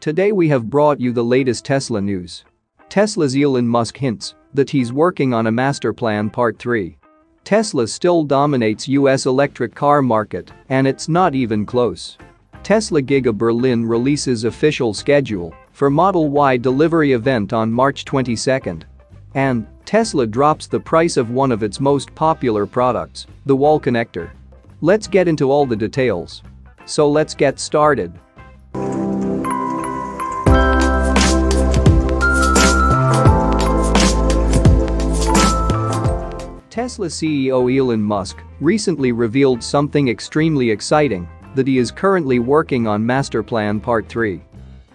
Today we have brought you the latest Tesla news. Tesla's Elon Musk hints that he's working on a master plan part 3. Tesla still dominates US electric car market and it's not even close. Tesla Giga Berlin releases official schedule for Model Y delivery event on March 22. And Tesla drops the price of one of its most popular products, the wall connector. Let's get into all the details. So let's get started. Tesla CEO Elon Musk recently revealed something extremely exciting that he is currently working on Master Plan Part 3.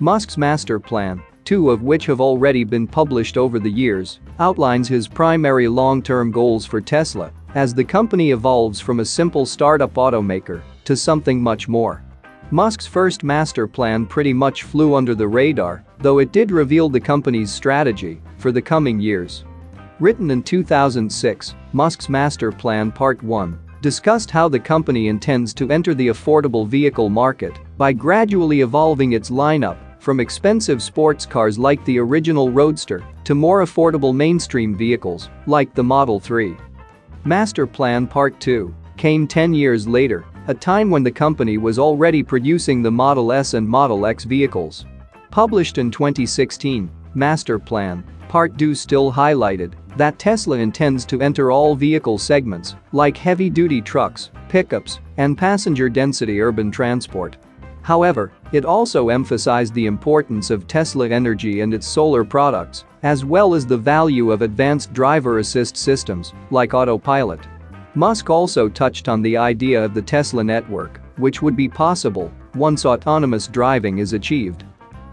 Musk's master plan, two of which have already been published over the years, outlines his primary long-term goals for Tesla as the company evolves from a simple startup automaker to something much more. Musk's first master plan pretty much flew under the radar, though it did reveal the company's strategy for the coming years. Written in 2006, Musk's Master Plan Part 1 discussed how the company intends to enter the affordable vehicle market by gradually evolving its lineup from expensive sports cars like the original Roadster to more affordable mainstream vehicles like the Model 3. Master Plan Part 2 came 10 years later, a time when the company was already producing the Model S and Model X vehicles. Published in 2016, Master Plan Part 2 still highlighted that Tesla intends to enter all vehicle segments, like heavy-duty trucks, pickups, and passenger-density urban transport. However, it also emphasized the importance of Tesla Energy and its solar products, as well as the value of advanced driver assist systems, like autopilot. Musk also touched on the idea of the Tesla network, which would be possible once autonomous driving is achieved.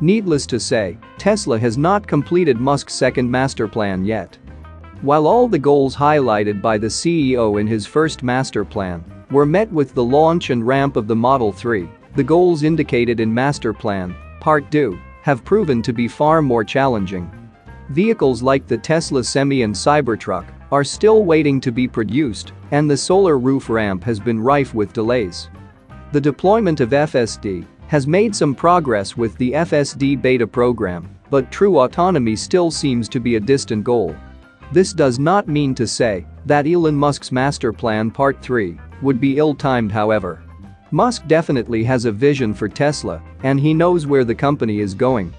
Needless to say, Tesla has not completed Musk's second master plan yet. While all the goals highlighted by the CEO in his first master plan were met with the launch and ramp of the Model 3, the goals indicated in Master Plan, Part 2, have proven to be far more challenging. Vehicles like the Tesla Semi and Cybertruck are still waiting to be produced, and the solar roof ramp has been rife with delays. The deployment of FSD has made some progress with the FSD beta program, but true autonomy still seems to be a distant goal. This does not mean to say that Elon Musk's master plan part 3 would be ill-timed however. Musk definitely has a vision for Tesla and he knows where the company is going.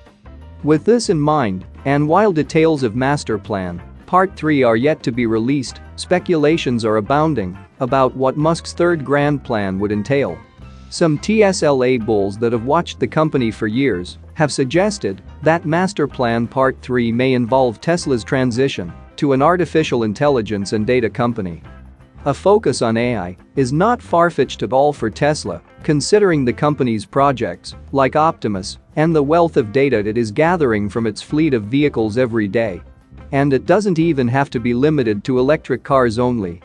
With this in mind, and while details of master plan part 3 are yet to be released, speculations are abounding about what Musk's third grand plan would entail. Some TSLA bulls that have watched the company for years have suggested that Master Plan Part 3 may involve Tesla's transition to an artificial intelligence and data company. A focus on AI is not far-fetched at all for Tesla, considering the company's projects, like Optimus, and the wealth of data it is gathering from its fleet of vehicles every day. And it doesn't even have to be limited to electric cars only.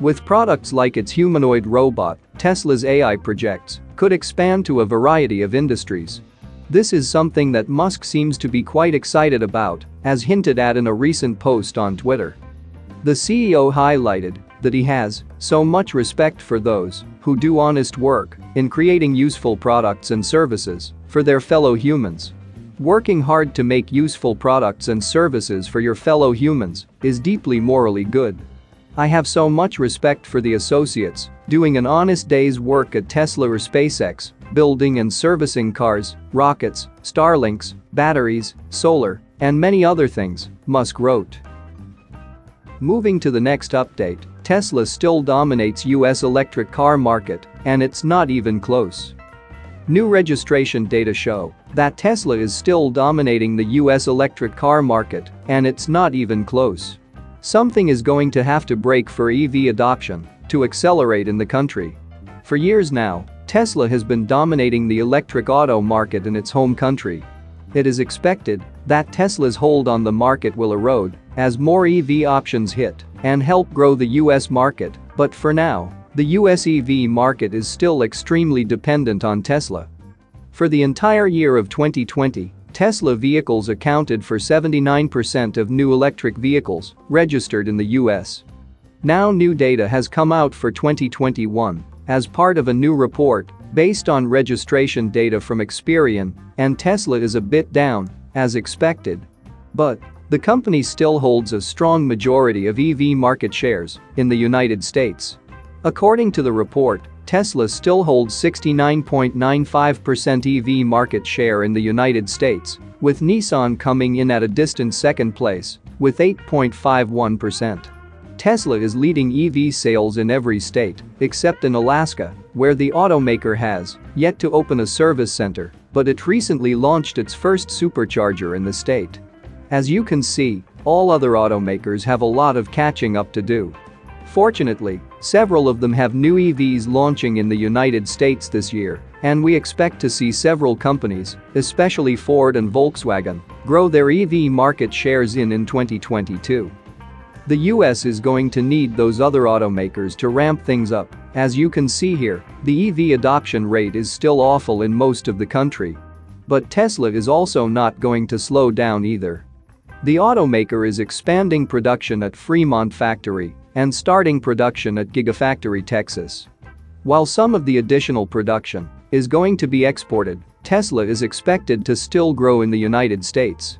With products like its humanoid robot, Tesla's AI projects could expand to a variety of industries, this is something that Musk seems to be quite excited about, as hinted at in a recent post on Twitter. The CEO highlighted that he has so much respect for those who do honest work in creating useful products and services for their fellow humans. Working hard to make useful products and services for your fellow humans is deeply morally good. I have so much respect for the associates doing an honest day's work at Tesla or SpaceX building and servicing cars, rockets, Starlinks, batteries, solar, and many other things, Musk wrote. Moving to the next update, Tesla still dominates US electric car market, and it's not even close. New registration data show that Tesla is still dominating the US electric car market, and it's not even close. Something is going to have to break for EV adoption to accelerate in the country. For years now, Tesla has been dominating the electric auto market in its home country. It is expected that Tesla's hold on the market will erode as more EV options hit and help grow the US market, but for now, the US EV market is still extremely dependent on Tesla. For the entire year of 2020, Tesla vehicles accounted for 79% of new electric vehicles registered in the US. Now new data has come out for 2021 as part of a new report based on registration data from Experian, and Tesla is a bit down, as expected. But the company still holds a strong majority of EV market shares in the United States. According to the report, Tesla still holds 69.95% EV market share in the United States, with Nissan coming in at a distant second place with 8.51%. Tesla is leading EV sales in every state, except in Alaska, where the automaker has yet to open a service center, but it recently launched its first supercharger in the state. As you can see, all other automakers have a lot of catching up to do. Fortunately, several of them have new EVs launching in the United States this year, and we expect to see several companies, especially Ford and Volkswagen, grow their EV market shares in in 2022. The US is going to need those other automakers to ramp things up. As you can see here, the EV adoption rate is still awful in most of the country. But Tesla is also not going to slow down either. The automaker is expanding production at Fremont factory and starting production at Gigafactory Texas. While some of the additional production is going to be exported, Tesla is expected to still grow in the United States.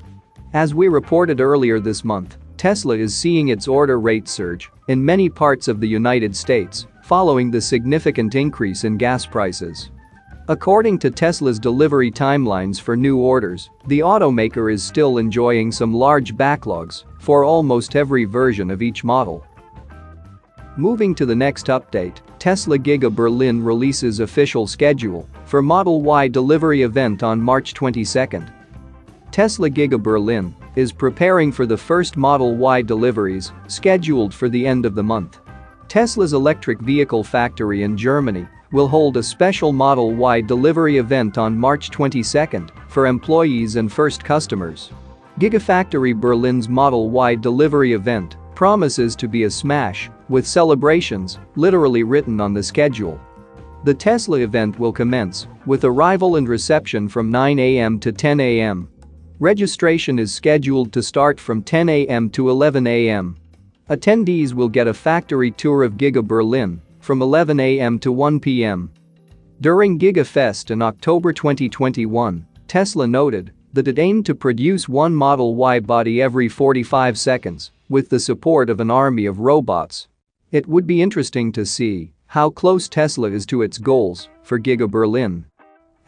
As we reported earlier this month, Tesla is seeing its order rate surge in many parts of the United States following the significant increase in gas prices. According to Tesla's delivery timelines for new orders, the automaker is still enjoying some large backlogs for almost every version of each model. Moving to the next update, Tesla Giga Berlin releases official schedule for Model Y delivery event on March 22. Tesla Giga Berlin is preparing for the first Model Y deliveries, scheduled for the end of the month. Tesla's electric vehicle factory in Germany will hold a special Model Y delivery event on March 22 for employees and first customers. Gigafactory Berlin's Model Y delivery event promises to be a smash, with celebrations literally written on the schedule. The Tesla event will commence with arrival and reception from 9 a.m. to 10 a.m. Registration is scheduled to start from 10 a.m. to 11 a.m. Attendees will get a factory tour of Giga Berlin from 11 a.m. to 1 p.m. During GigaFest in October 2021, Tesla noted that it aimed to produce one Model Y body every 45 seconds with the support of an army of robots. It would be interesting to see how close Tesla is to its goals for Giga Berlin.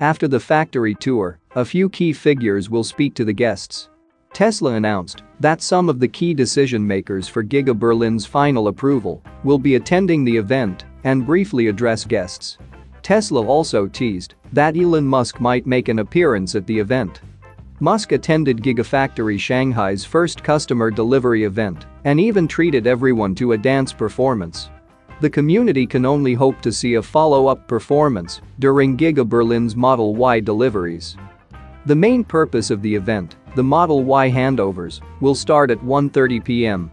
After the factory tour, a few key figures will speak to the guests. Tesla announced that some of the key decision makers for Giga Berlin's final approval will be attending the event and briefly address guests. Tesla also teased that Elon Musk might make an appearance at the event. Musk attended Gigafactory Shanghai's first customer delivery event and even treated everyone to a dance performance. The community can only hope to see a follow-up performance during Giga Berlin's Model Y deliveries. The main purpose of the event, the Model Y handovers, will start at 1.30 p.m.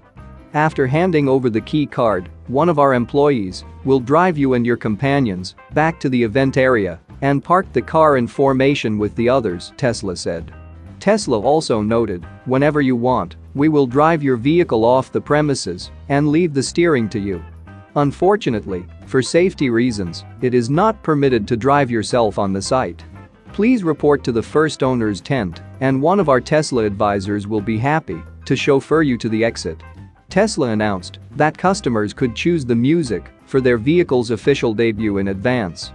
After handing over the key card, one of our employees will drive you and your companions back to the event area and park the car in formation with the others, Tesla said. Tesla also noted, whenever you want, we will drive your vehicle off the premises and leave the steering to you. Unfortunately, for safety reasons, it is not permitted to drive yourself on the site. Please report to the first owner's tent and one of our Tesla advisors will be happy to chauffeur you to the exit. Tesla announced that customers could choose the music for their vehicle's official debut in advance.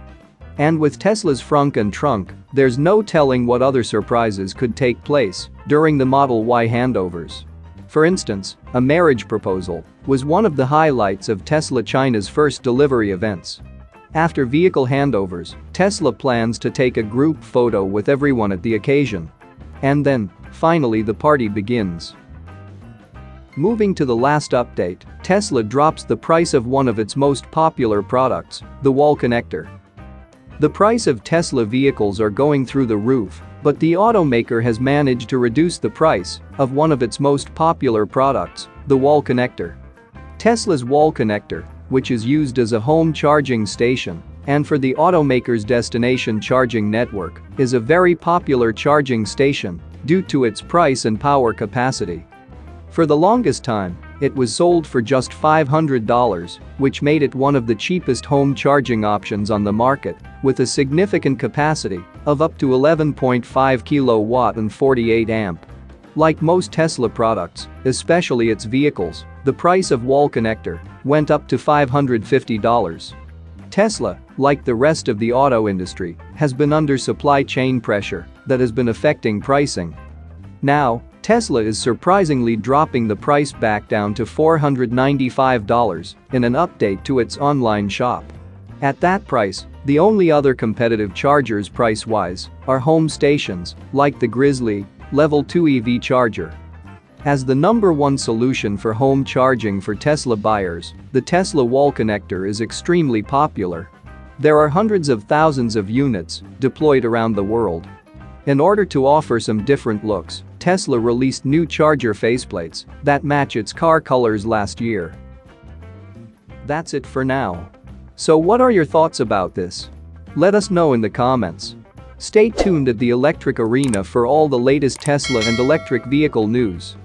And with Tesla's frunk and trunk, there's no telling what other surprises could take place during the Model Y handovers. For instance, a marriage proposal was one of the highlights of Tesla China's first delivery events. After vehicle handovers, Tesla plans to take a group photo with everyone at the occasion. And then, finally the party begins. Moving to the last update, Tesla drops the price of one of its most popular products, the wall connector. The price of Tesla vehicles are going through the roof, but the automaker has managed to reduce the price of one of its most popular products, the wall connector. Tesla's wall connector, which is used as a home charging station and for the automaker's destination charging network, is a very popular charging station due to its price and power capacity. For the longest time, It was sold for just $500, which made it one of the cheapest home charging options on the market, with a significant capacity of up to 11.5 kilowatt and 48 amp. Like most Tesla products, especially its vehicles, the price of wall connector went up to $550. Tesla, like the rest of the auto industry, has been under supply chain pressure that has been affecting pricing. Now, Tesla is surprisingly dropping the price back down to $495 in an update to its online shop. At that price, the only other competitive chargers price-wise are home stations, like the Grizzl-E Level 2 EV charger. As the number one solution for home charging for Tesla buyers, the Tesla wall connector is extremely popular. There are hundreds of thousands of units deployed around the world. In order to offer some different looks, Tesla released new charger faceplates that match its car colors last year. That's it for now. So what are your thoughts about this? Let us know in the comments. Stay tuned at the Electric Arena for all the latest Tesla and electric vehicle news.